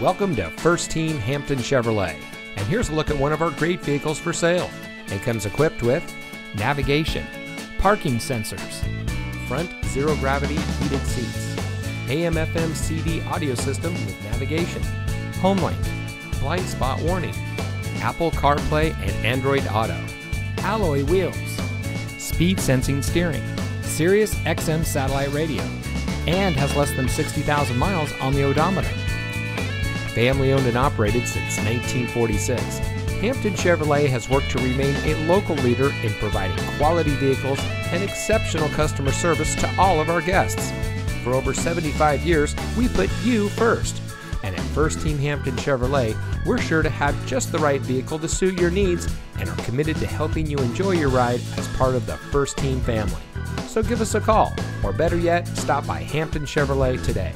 Welcome to First Team Hampton Chevrolet. And here's a look at one of our great vehicles for sale. It comes equipped with navigation, parking sensors, front zero gravity heated seats, AM FM CD audio system with navigation, HomeLink, blind spot warning, Apple CarPlay and Android Auto, alloy wheels, speed sensing steering, Sirius XM satellite radio, and has less than 60,000 miles on the odometer. Family owned and operated since 1946, Hampton Chevrolet has worked to remain a local leader in providing quality vehicles and exceptional customer service to all of our guests. For over 75 years, we put you first. And at First Team Hampton Chevrolet, we're sure to have just the right vehicle to suit your needs and are committed to helping you enjoy your ride as part of the First Team family. So give us a call, or better yet, stop by Hampton Chevrolet today.